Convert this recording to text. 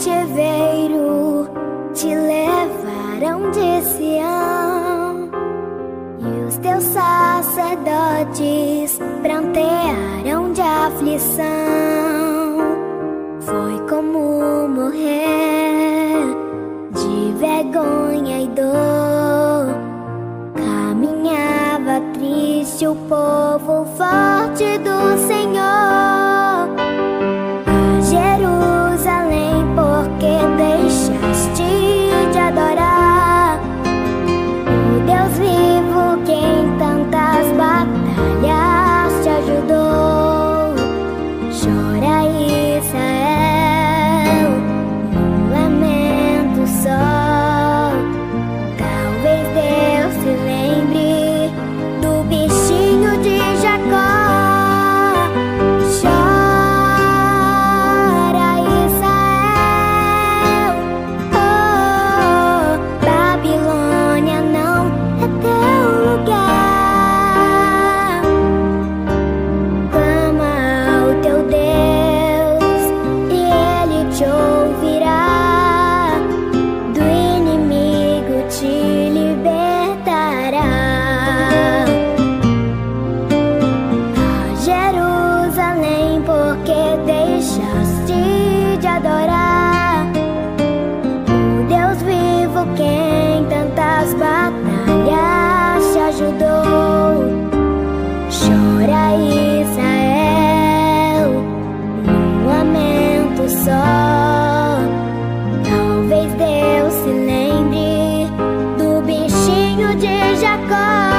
cativeiro te levaram de Sião e os teus sacerdotes prantearam de aflição. Foi como morrer de vergonha e dor. Caminhava triste o povo forte do Senhor. adorar. O Deus vivo quem em tantas batalhas te ajudou. Chora Israel um lamento só. Talvez Deus se lembre do bichinho de Jacó.